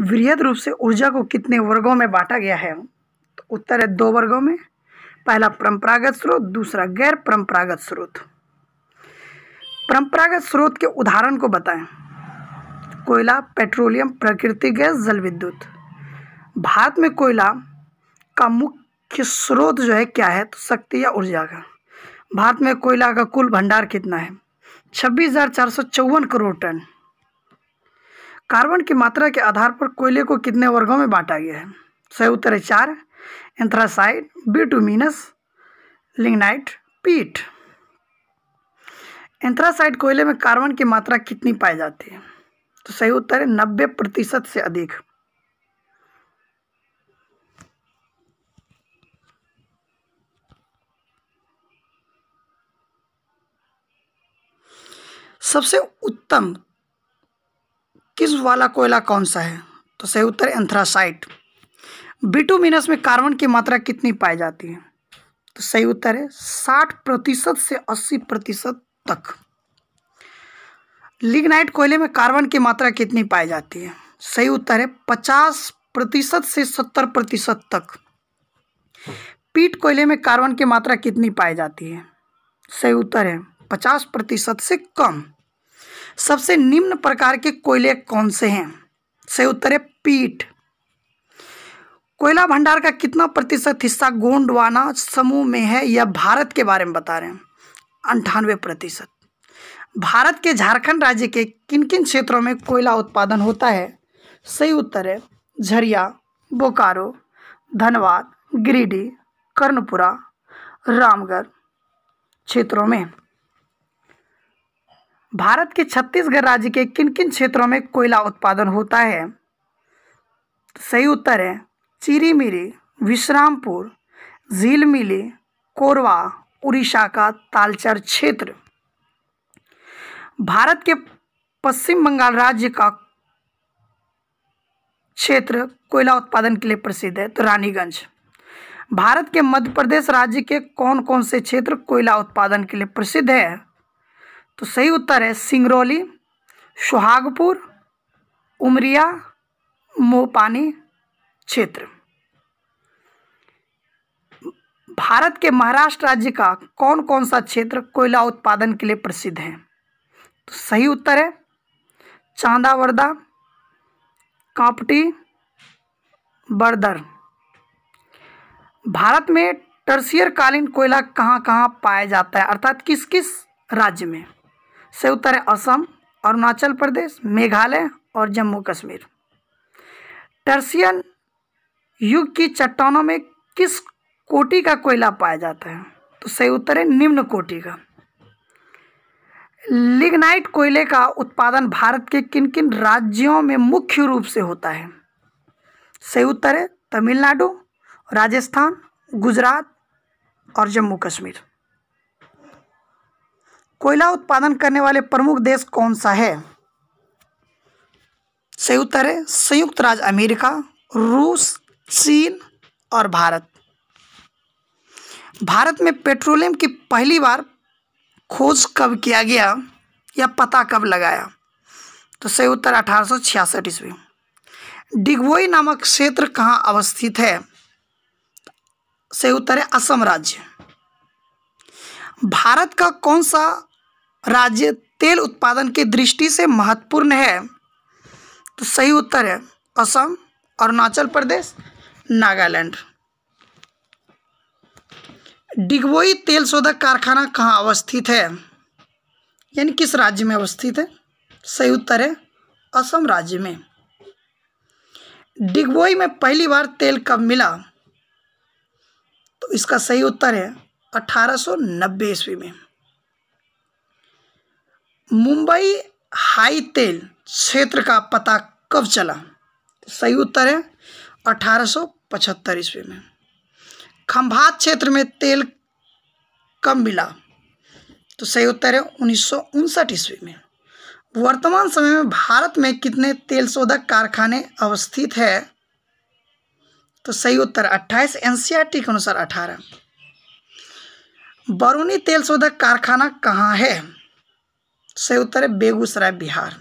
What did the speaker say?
वृहद रूप से ऊर्जा को कितने वर्गों में बांटा गया है? तो उत्तर है दो वर्गों में। पहला परंपरागत स्रोत, दूसरा गैर परंपरागत स्रोत। परंपरागत स्रोत के उदाहरण को बताएँ। कोयला, पेट्रोलियम, प्राकृतिक गैस, जल विद्युत। भारत में कोयला का मुख्य स्रोत जो है क्या है? तो शक्ति या ऊर्जा का। भारत में कोयला का कुल भंडार कितना है? छब्बीस हज़ार चार सौ चौवन करोड़ टन। कार्बन की मात्रा के आधार पर कोयले को कितने वर्गों में बांटा गया है? सही उत्तर है चार। एंथ्रासाइड, बिटुमिनस, लिग्नाइट, पीट। एंथ्रासाइड कोयले में कार्बन की मात्रा कितनी पाई जाती है? तो सही उत्तर है नब्बे प्रतिशत से अधिक। सबसे उत्तम किस वाला कोयला कौन सा है? तो सही उत्तर एंथ्रासाइट। बिटुमिनस में कार्बन की मात्रा कितनी पाई जाती है? तो सही उत्तर है साठ प्रतिशत से अस्सी प्रतिशत तक। लिग्नाइट कोयले में कार्बन की मात्रा कितनी पाई जाती है? सही उत्तर है पचास प्रतिशत से सत्तर प्रतिशत तक। पीट कोयले में कार्बन की मात्रा कितनी पाई जाती है? सही उत्तर है पचास प्रतिशत से कम। सबसे निम्न प्रकार के कोयले कौन से हैं? सही उत्तर है पीठ कोयला भंडार का कितना प्रतिशत हिस्सा गोंडवाना समूह में है यह भारत के बारे में बता रहे हैं? अंठानवे प्रतिशत। भारत के झारखंड राज्य के किन किन क्षेत्रों में कोयला उत्पादन होता है? सही उत्तर है झरिया, बोकारो, धनबाद, गिरिडीह, कर्णपुरा, रामगढ़ क्षेत्रों में। भारत के छत्तीसगढ़ राज्य के किन किन क्षेत्रों में कोयला उत्पादन होता है? सही उत्तर है चिरी मिरी विश्रामपुर, झीलमिली, कोरवा, उड़ीसा का तालचर क्षेत्र। भारत के पश्चिम बंगाल राज्य का क्षेत्र कोयला उत्पादन के लिए प्रसिद्ध है तो रानीगंज। भारत के मध्य प्रदेश राज्य के कौन कौन से क्षेत्र कोयला उत्पादन के लिए प्रसिद्ध है? तो सही उत्तर है सिंगरौली, सुहागपुर, उमरिया, मोपानी क्षेत्र। भारत के महाराष्ट्र राज्य का कौन कौन सा क्षेत्र कोयला उत्पादन के लिए प्रसिद्ध है? तो सही उत्तर है चांदावर्दा, कापटी, बर्दर। भारत में टर्सियर कालीन कोयला कहाँ कहाँ पाया जाता है? अर्थात किस किस राज्य में? सही उत्तर है असम, अरुणाचल प्रदेश, मेघालय और जम्मू कश्मीर। टर्सियन युग की चट्टानों में किस कोटि का कोयला पाया जाता है? तो सही उत्तर है निम्न कोटि का। लिग्नाइट कोयले का उत्पादन भारत के किन किन राज्यों में मुख्य रूप से होता है? सही उत्तर है तमिलनाडु, राजस्थान, गुजरात और जम्मू कश्मीर। कोयला उत्पादन करने वाले प्रमुख देश कौन सा है? सही उत्तर है, संयुक्त राज्य अमेरिका, रूस, चीन और भारत। भारत में पेट्रोलियम की पहली बार खोज कब किया गया या पता कब लगाया? तो सही उत्तर अठारह सौ छियासठ ईस्वी। डिगवोई नामक क्षेत्र कहाँ अवस्थित है? सही उत्तर है असम राज्य। भारत का कौन सा राज्य तेल उत्पादन की दृष्टि से महत्वपूर्ण है। तो सही उत्तर है असम, अरुणाचल प्रदेश, नागालैंड। डिगबोई तेल शोधक कारखाना कहाँ अवस्थित है? यानी किस राज्य में अवस्थित है? सही उत्तर है असम राज्य में। डिगबोई में पहली बार तेल कब मिला? तो इसका सही उत्तर है 1890 ईस्वी में। मुंबई हाई तेल क्षेत्र का पता कब चला? सही उत्तर है 1875 ईस्वी में। खंभात क्षेत्र में तेल कब मिला? तो सही उत्तर है उन्नीस ईस्वी में। वर्तमान समय में भारत में कितने तेल शोधक कारखाने अवस्थित है? तो सही उत्तर 28 एनसीईआरटी के अनुसार 18 बरौनी तेल शोधक कारखाना कहाँ है? सही उत्तर है बेगूसराय बिहार।